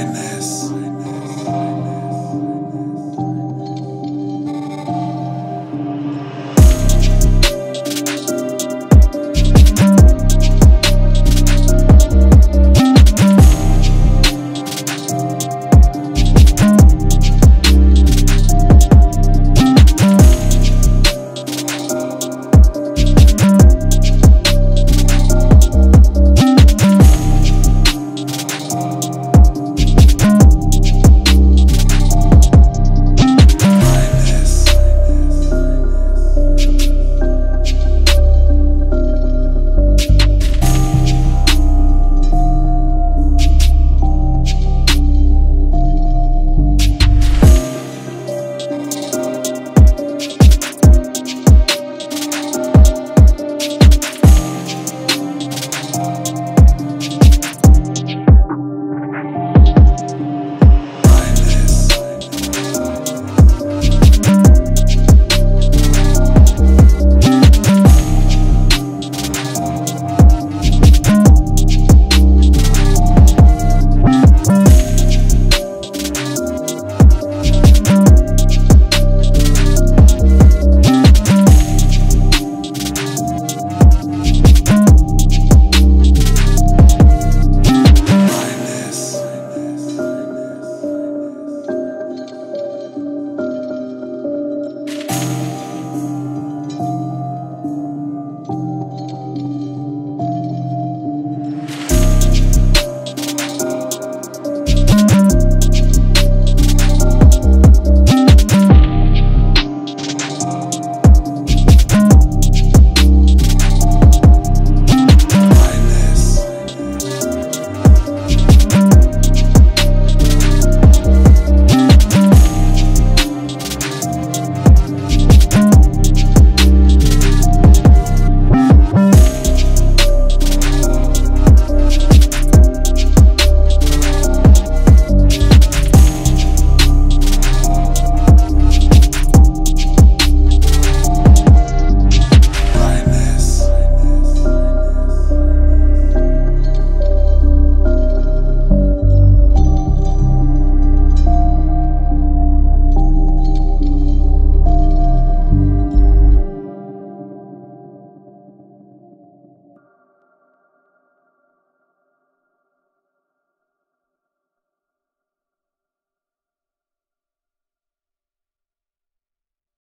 kindness.